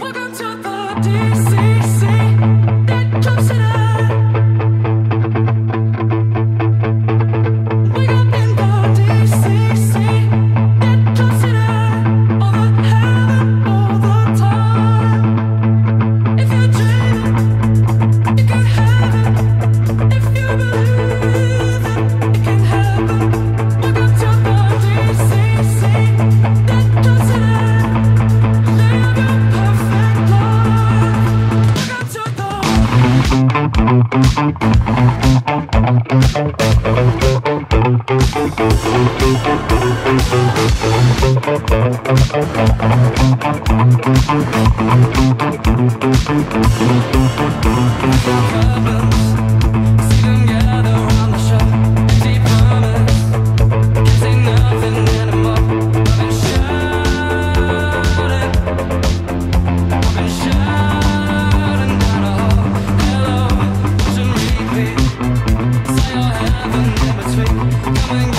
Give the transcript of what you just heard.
Welcome to Welcome between.